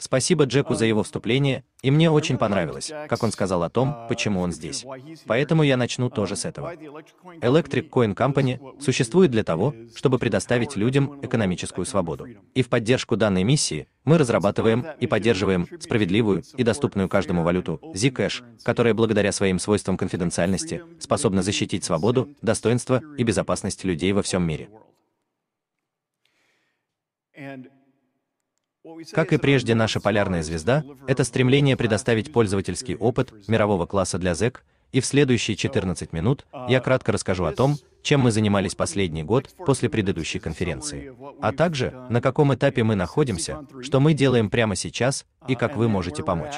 Спасибо Джеку за его вступление, и мне очень понравилось, как он сказал о том, почему он здесь. Поэтому я начну тоже с этого. Electric Coin Company существует для того, чтобы предоставить людям экономическую свободу. И в поддержку данной миссии мы разрабатываем и поддерживаем справедливую и доступную каждому валюту Zcash, которая благодаря своим свойствам конфиденциальности способна защитить свободу, достоинство и безопасность людей во всем мире. Как и прежде, наша полярная звезда — это стремление предоставить пользовательский опыт мирового класса для ZEC, и в следующие 14 минут я кратко расскажу о том, чем мы занимались последний год после предыдущей конференции, а также на каком этапе мы находимся, что мы делаем прямо сейчас и как вы можете помочь.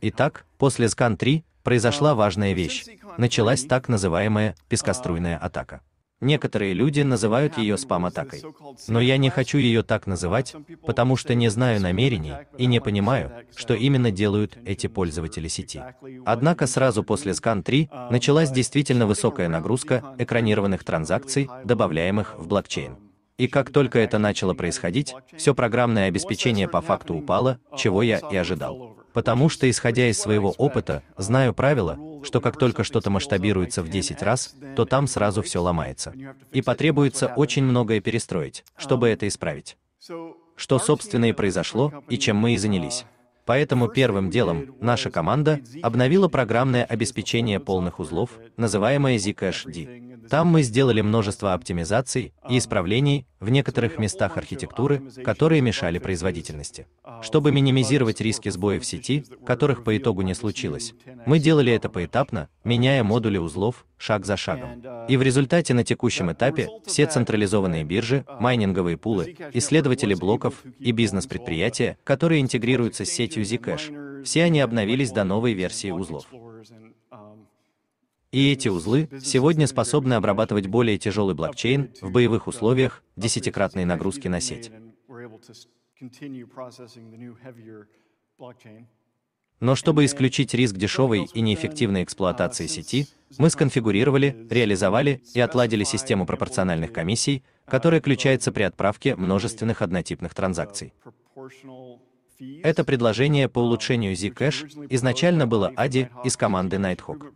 Итак, после SCAN-3 произошла важная вещь. Началась так называемая пескоструйная атака. Некоторые люди называют ее спам-атакой. Но я не хочу ее так называть, потому что не знаю намерений и не понимаю, что именно делают эти пользователи сети. Однако сразу после Scan 3 началась действительно высокая нагрузка экранированных транзакций, добавляемых в блокчейн. И как только это начало происходить, все программное обеспечение по факту упало, чего я и ожидал. Потому что, исходя из своего опыта, знаю правило, что как только что-то масштабируется в 10 раз, то там сразу все ломается. И потребуется очень многое перестроить, чтобы это исправить. Что, собственно, и произошло, и чем мы и занялись. Поэтому первым делом наша команда обновила программное обеспечение полных узлов, называемое Zcash D. Там мы сделали множество оптимизаций и исправлений в некоторых местах архитектуры, которые мешали производительности. Чтобы минимизировать риски сбоев сети, которых по итогу не случилось, мы делали это поэтапно, меняя модули узлов шаг за шагом. И в результате на текущем этапе все централизованные биржи, майнинговые пулы, исследователи блоков и бизнес-предприятия, которые интегрируются с сетью Zcash, все они обновились до новой версии узлов. И эти узлы сегодня способны обрабатывать более тяжелый блокчейн в боевых условиях десятикратной нагрузки на сеть. Но чтобы исключить риск дешевой и неэффективной эксплуатации сети, мы сконфигурировали, реализовали и отладили систему пропорциональных комиссий, которая включается при отправке множественных однотипных транзакций. Это предложение по улучшению Zcash изначально было Ади из команды Nighthawk.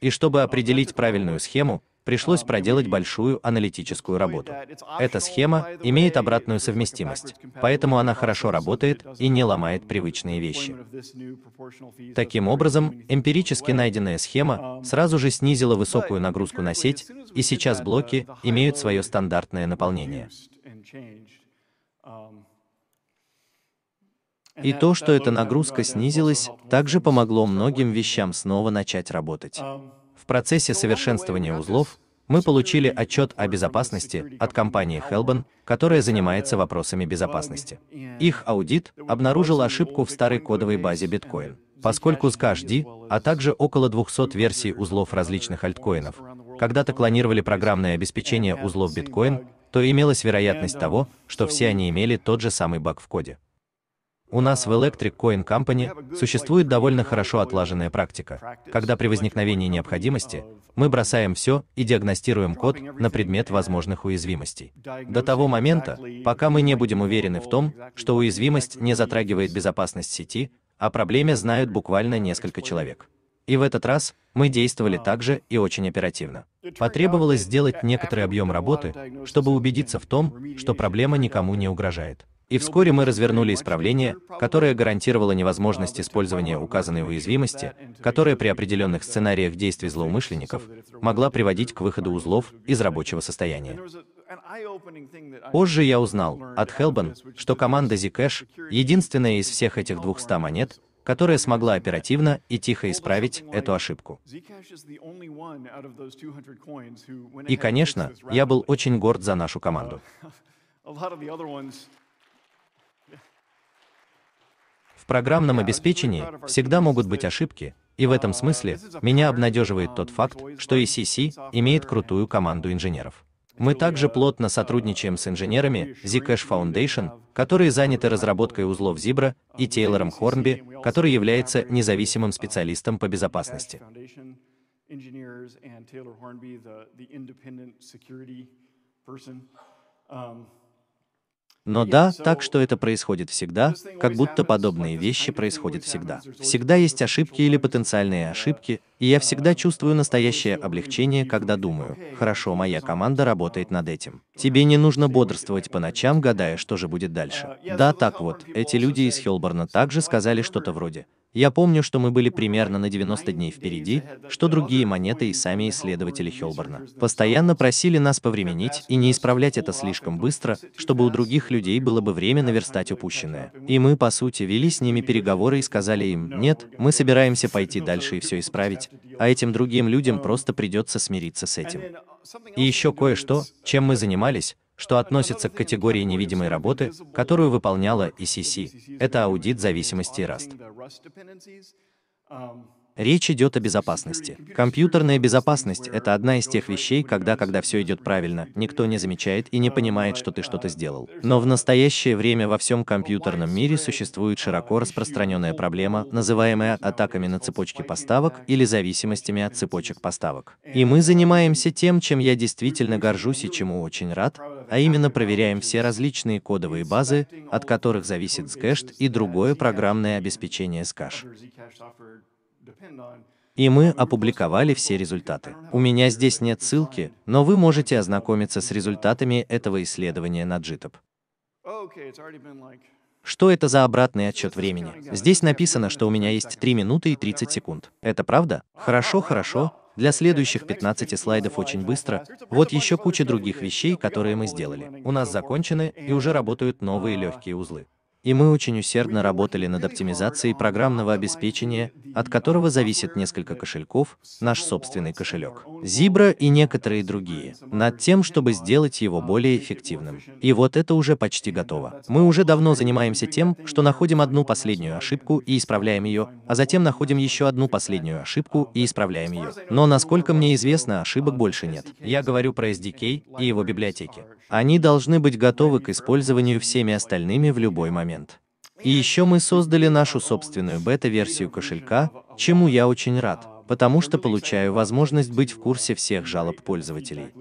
И чтобы определить правильную схему, пришлось проделать большую аналитическую работу. Эта схема имеет обратную совместимость, поэтому она хорошо работает и не ломает привычные вещи. Таким образом, эмпирически найденная схема сразу же снизила высокую нагрузку на сеть, и сейчас блоки имеют свое стандартное наполнение. И то, что эта нагрузка снизилась, также помогло многим вещам снова начать работать. В процессе совершенствования узлов мы получили отчет о безопасности от компании Helban, которая занимается вопросами безопасности. Их аудит обнаружил ошибку в старой кодовой базе биткоин. Поскольку с KHD, а также около 200 версий узлов различных альткоинов, когда-то клонировали программное обеспечение узлов биткоин, то имелась вероятность того, что все они имели тот же самый баг в коде. У нас в Electric Coin Company существует довольно хорошо отлаженная практика, когда при возникновении необходимости мы бросаем все и диагностируем код на предмет возможных уязвимостей. До того момента, пока мы не будем уверены в том, что уязвимость не затрагивает безопасность сети, о проблеме знают буквально несколько человек. И в этот раз мы действовали также и очень оперативно. Потребовалось сделать некоторый объем работы, чтобы убедиться в том, что проблема никому не угрожает. И вскоре мы развернули исправление, которое гарантировало невозможность использования указанной уязвимости, которая при определенных сценариях действий злоумышленников могла приводить к выходу узлов из рабочего состояния. Позже я узнал от Hellban, что команда Zcash единственная из всех этих 200 монет, которая смогла оперативно и тихо исправить эту ошибку. И, конечно, я был очень горд за нашу команду. В программном обеспечении всегда могут быть ошибки, и в этом смысле меня обнадеживает тот факт, что ECC имеет крутую команду инженеров. Мы также плотно сотрудничаем с инженерами Zcash Foundation, которые заняты разработкой узлов Zebra, и Тейлором Хорнби, который является независимым специалистом по безопасности. Но да, так что это происходит всегда, как будто подобные вещи происходят всегда. Всегда есть ошибки или потенциальные ошибки, и я всегда чувствую настоящее облегчение, когда думаю, хорошо, моя команда работает над этим. Тебе не нужно бодрствовать по ночам, гадая, что же будет дальше. Да, так вот, эти люди из Хелборна также сказали что-то вроде, я помню, что мы были примерно на 90 дней впереди, что другие монеты и сами исследователи Хелборна постоянно просили нас повременить и не исправлять это слишком быстро, чтобы у других людей было бы время наверстать упущенное. И мы, по сути, вели с ними переговоры и сказали им, нет, мы собираемся пойти дальше и все исправить, а этим другим людям просто придется смириться с этим. И еще кое-что, чем мы занимались, что относится к категории невидимой работы, которую выполняла ECC. Это аудит зависимости Rust. Речь идет о безопасности. Компьютерная безопасность – это одна из тех вещей, когда, когда все идет правильно, никто не замечает и не понимает, что ты что-то сделал. Но в настоящее время во всем компьютерном мире существует широко распространенная проблема, называемая атаками на цепочки поставок или зависимостями от цепочек поставок. И мы занимаемся тем, чем я действительно горжусь и чему очень рад, а именно проверяем все различные кодовые базы, от которых зависит Zcash и другое программное обеспечение Zcash. И мы опубликовали все результаты. У меня здесь нет ссылки, но вы можете ознакомиться с результатами этого исследования на GitHub. Что это за обратный отсчет времени? Здесь написано, что у меня есть 3 минуты и 30 секунд. Это правда? Хорошо, хорошо. Для следующих 15 слайдов очень быстро. Вот еще куча других вещей, которые мы сделали. У нас закончены и уже работают новые легкие узлы. И мы очень усердно работали над оптимизацией программного обеспечения, от которого зависит несколько кошельков, наш собственный кошелек, Zebra и некоторые другие, над тем, чтобы сделать его более эффективным. И вот это уже почти готово. Мы уже давно занимаемся тем, что находим одну последнюю ошибку и исправляем ее, а затем находим еще одну последнюю ошибку и исправляем ее. Но, насколько мне известно, ошибок больше нет. Я говорю про SDK и его библиотеки. Они должны быть готовы к использованию всеми остальными в любой момент. И еще мы создали нашу собственную бета-версию кошелька, чему я очень рад, потому что получаю возможность быть в курсе всех жалоб пользователей.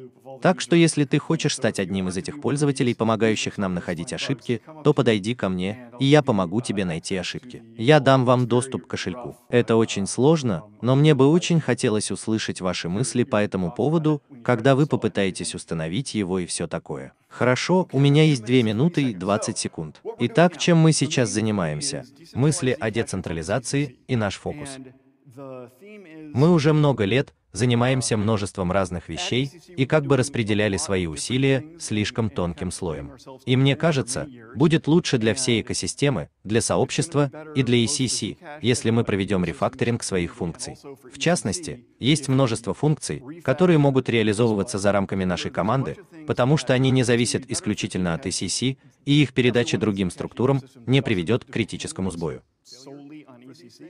Так что если ты хочешь стать одним из этих пользователей, помогающих нам находить ошибки, то подойди ко мне, и я помогу тебе найти ошибки. Я дам вам доступ к кошельку. Это очень сложно, но мне бы очень хотелось услышать ваши мысли по этому поводу, когда вы попытаетесь установить его и все такое. Хорошо, у меня есть 2 минуты и 20 секунд. Итак, чем мы сейчас занимаемся? Мысли о децентрализации и наш фокус. Мы уже много лет занимаемся множеством разных вещей и как бы распределяли свои усилия слишком тонким слоем. И мне кажется, будет лучше для всей экосистемы, для сообщества и для ECC, если мы проведем рефакторинг своих функций. В частности, есть множество функций, которые могут реализовываться за рамками нашей команды, потому что они не зависят исключительно от ECC, и их передача другим структурам не приведет к критическому сбою.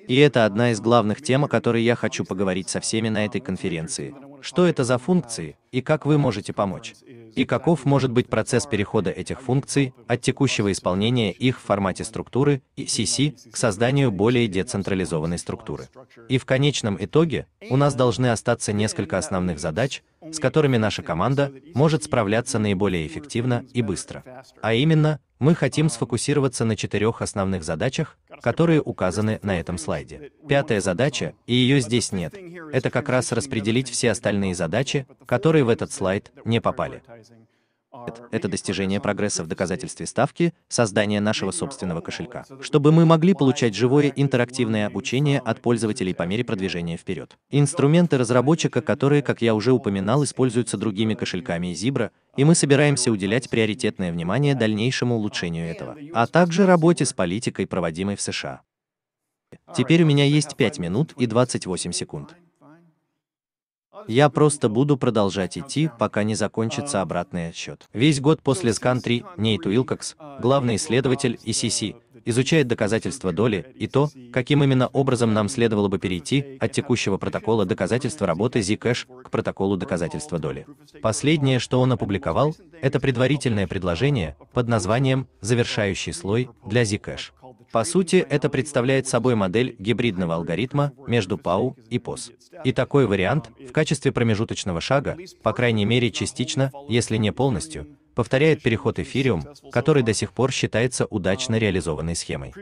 И это одна из главных тем, о которой я хочу поговорить со всеми на этой конференции. Что это за функции и как вы можете помочь? И каков может быть процесс перехода этих функций от текущего исполнения их в формате структуры CC к созданию более децентрализованной структуры? И в конечном итоге у нас должны остаться несколько основных задач, с которыми наша команда может справляться наиболее эффективно и быстро. А именно, мы хотим сфокусироваться на четырех основных задачах, которые указаны на этом слайде. Пятая задача, и ее здесь нет, это как раз распределить все остальные задачи, которые в этот слайд не попали. Это достижение прогресса в доказательстве ставки, создание нашего собственного кошелька, чтобы мы могли получать живое интерактивное обучение от пользователей по мере продвижения вперед. Инструменты разработчика, которые, как я уже упоминал, используются другими кошельками Zebra, и мы собираемся уделять приоритетное внимание дальнейшему улучшению этого, а также работе с политикой, проводимой в США. Теперь у меня есть 5 минут и 28 секунд. Я просто буду продолжать идти, пока не закончится обратный отсчет. Весь год после Scan3 Нейт Уилкокс, главный исследователь ECC, изучает доказательства доли и то, каким именно образом нам следовало бы перейти от текущего протокола доказательства работы Zcash к протоколу доказательства доли. Последнее, что он опубликовал, это предварительное предложение под названием «Завершающий слой» для Zcash. По сути, это представляет собой модель гибридного алгоритма между PAU и POS. И такой вариант, в качестве промежуточного шага, по крайней мере частично, если не полностью, повторяет переход Ethereum, который до сих пор считается удачно реализованной схемой.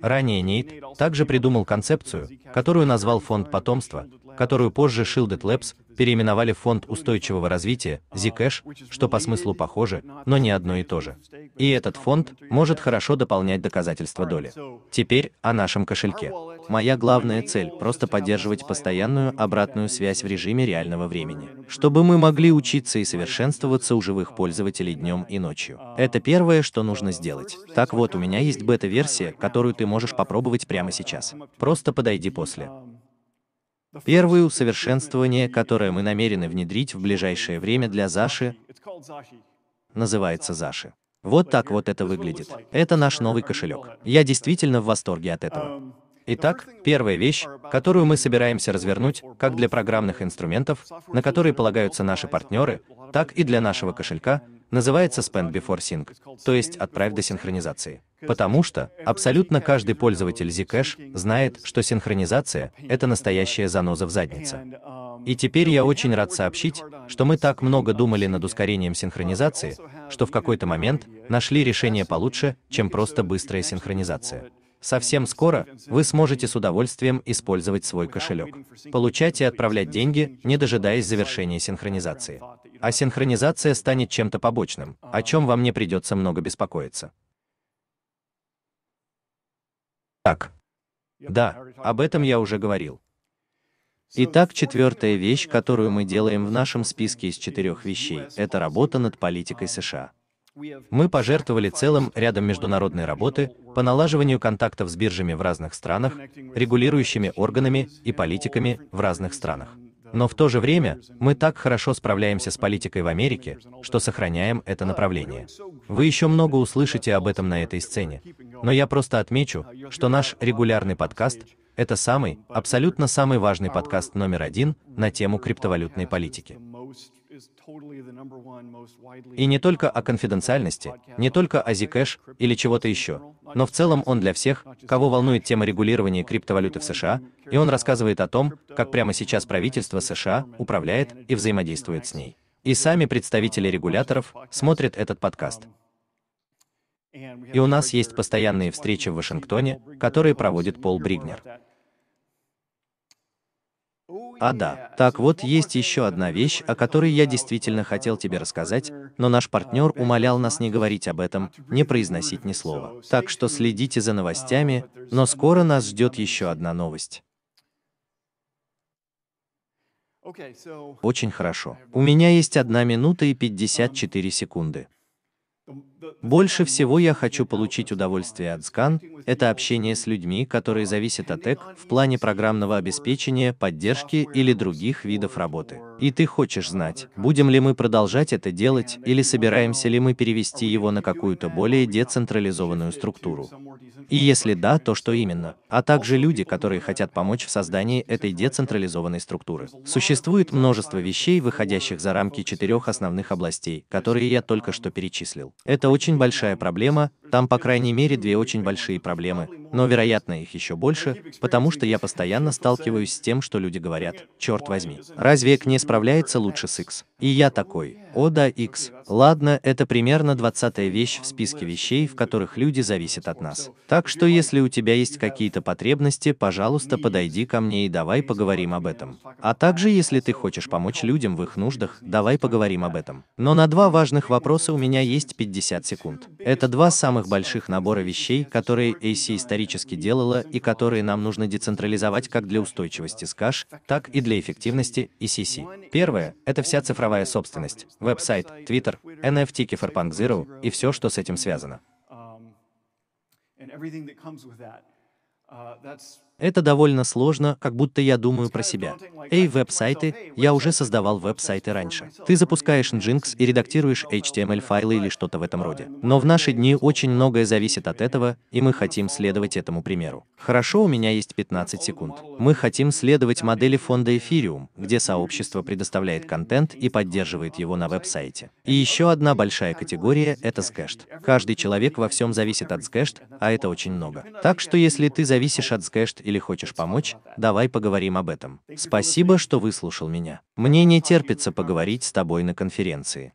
Ранее Нейт также придумал концепцию, которую назвал фонд потомства, которую позже Shielded Labs переименовали в фонд устойчивого развития Zcash, что по смыслу похоже, но не одно и то же. И этот фонд может хорошо дополнять доказательства доли. Теперь о нашем кошельке. Моя главная цель – просто поддерживать постоянную обратную связь в режиме реального времени, чтобы мы могли учиться и совершенствоваться у живых пользователей днем и ночью. Это первое, что нужно сделать. Так вот, у меня есть бета-версия, которую ты можешь попробовать прямо сейчас. Просто подойди после. Первое усовершенствование, которое мы намерены внедрить в ближайшее время для Заши, называется Заши. Вот так вот это выглядит. Это наш новый кошелек. Я действительно в восторге от этого. Итак, первая вещь, которую мы собираемся развернуть, как для программных инструментов, на которые полагаются наши партнеры, так и для нашего кошелька, называется Spend Before Sync, то есть отправь до синхронизации. Потому что абсолютно каждый пользователь Zcash знает, что синхронизация — это настоящая заноза в заднице. И теперь я очень рад сообщить, что мы так много думали над ускорением синхронизации, что в какой-то момент нашли решение получше, чем просто быстрая синхронизация. Совсем скоро вы сможете с удовольствием использовать свой кошелек, получать и отправлять деньги, не дожидаясь завершения синхронизации. А синхронизация станет чем-то побочным, о чем вам не придется много беспокоиться. Так. Да, об этом я уже говорил. Итак, четвертая вещь, которую мы делаем в нашем списке из четырех вещей, это работа над политикой США. Мы пожертвовали целым рядом международной работы по налаживанию контактов с биржами в разных странах, регулирующими органами и политиками в разных странах. Но в то же время мы так хорошо справляемся с политикой в Америке, что сохраняем это направление. Вы еще много услышите об этом на этой сцене, но я просто отмечу, что наш регулярный подкаст — это самый, абсолютно самый важный подкаст номер один на тему криптовалютной политики. И не только о конфиденциальности, не только о Zcash или чего-то еще, но в целом он для всех, кого волнует тема регулирования криптовалюты в США, и он рассказывает о том, как прямо сейчас правительство США управляет и взаимодействует с ней. И сами представители регуляторов смотрят этот подкаст. И у нас есть постоянные встречи в Вашингтоне, которые проводит Пол Бригнер. А да, так вот есть еще одна вещь, о которой я действительно хотел тебе рассказать, но наш партнер умолял нас не говорить об этом, не произносить ни слова. Так что следите за новостями, но скоро нас ждет еще одна новость. Очень хорошо. У меня есть одна минута и 54 секунды. Больше всего я хочу получить удовольствие от Scan, это общение с людьми, которые зависят от ЭК в плане программного обеспечения, поддержки или других видов работы. И ты хочешь знать, будем ли мы продолжать это делать или собираемся ли мы перевести его на какую-то более децентрализованную структуру. И если да, то что именно? А также люди, которые хотят помочь в создании этой децентрализованной структуры. Существует множество вещей, выходящих за рамки четырех основных областей, которые я только что перечислил. Это очень большая проблема, там, по крайней мере, две очень большие проблемы, но, вероятно, их еще больше, потому что я постоянно сталкиваюсь с тем, что люди говорят, черт возьми, разве Эк не справляется лучше с X? И я такой, о да, X. Ладно, это примерно 20 вещь в списке вещей, в которых люди зависят от нас. Так что если у тебя есть какие-то потребности, пожалуйста, подойди ко мне и давай поговорим об этом. А также, если ты хочешь помочь людям в их нуждах, давай поговорим об этом. Но на два важных вопроса у меня есть 50 секунд. Это два самых больших набора вещей, которые AC исторически делала и которые нам нужно децентрализовать как для устойчивости каш, так и для эффективности ECC. Первое — это вся цифровая собственность, веб-сайт, Twitter, NFT Kefirpunk Zero и все, что с этим связано. Это довольно сложно, как будто я думаю про себя. Эй, веб-сайты, я уже создавал веб-сайты раньше. Ты запускаешь Nginx и редактируешь HTML-файлы или что-то в этом роде. Но в наши дни очень многое зависит от этого, и мы хотим следовать этому примеру. Хорошо, у меня есть 15 секунд. Мы хотим следовать модели фонда Ethereum, где сообщество предоставляет контент и поддерживает его на веб-сайте. И еще одна большая категория — это Zcashed. Каждый человек во всем зависит от Zcashed, а это очень много. Так что если ты зависишь от Zcashed или хочешь помочь, давай поговорим об этом. Спасибо, что выслушал меня. Мне не терпится поговорить с тобой на конференции.